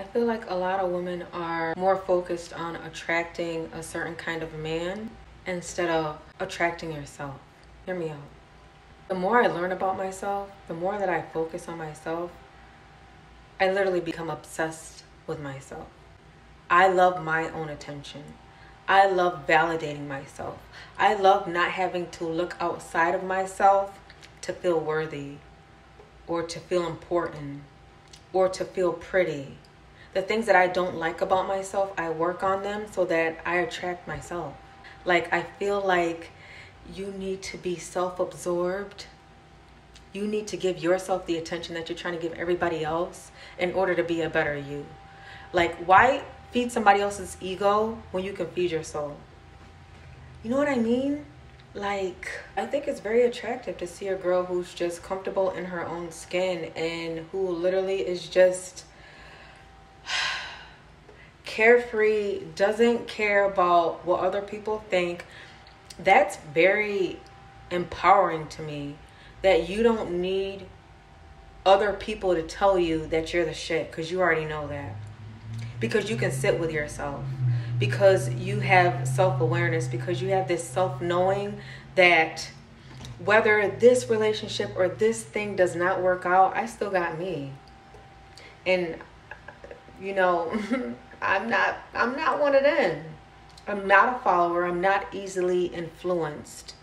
I feel like a lot of women are more focused on attracting a certain kind of man instead of attracting yourself. Hear me out. The more I learn about myself, the more that I focus on myself, I literally become obsessed with myself. I love my own attention. I love validating myself. I love not having to look outside of myself to feel worthy or to feel important or to feel pretty. The things that I don't like about myself, I work on them so that I attract myself. Like, I feel like you need to be self absorbed. You need to give yourself the attention that you're trying to give everybody else in order to be a better you. Like, why feed somebody else's ego when you can feed your soul? You know what I mean? Like, I think it's very attractive to see a girl who's just comfortable in her own skin and who literally is just carefree, doesn't care about what other people think. That's very empowering to me that you don't need other people to tell you that you're the shit because you already know that. Because you can sit with yourself because you have self awareness, because you have this self knowing that whether this relationship or this thing does not work out, I still got me. And you know, I'm not I'm not one of them. I'm not a follower. I'm not easily influenced.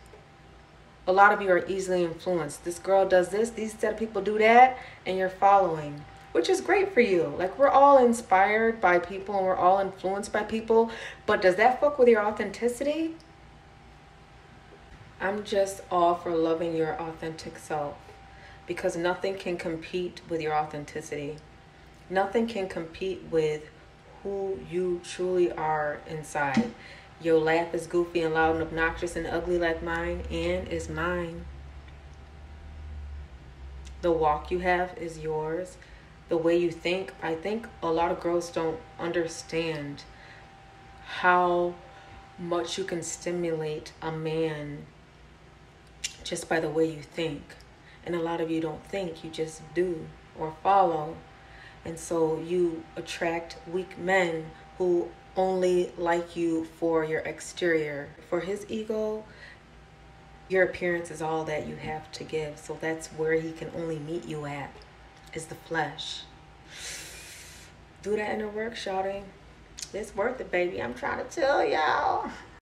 A lot of you are easily influenced. This girl does this, these set of people do that, and you're following which is great for you. Like we're all inspired by people and we're all influenced by people, but does that fuck with your authenticity? I'm just all for loving your authentic self because nothing can compete with your authenticity. Nothing can compete with who you truly are inside. Your laugh is goofy and loud and obnoxious and ugly like mine, and is mine. The walk you have is yours the way you think, I think a lot of girls don't understand how much you can stimulate a man just by the way you think. And a lot of you don't think, you just do or follow. And so you attract weak men who only like you for your exterior. For his ego, your appearance is all that you have to give. So that's where he can only meet you at is the flesh. Do that inner work, shouting. It's worth it, baby. I'm trying to tell y'all.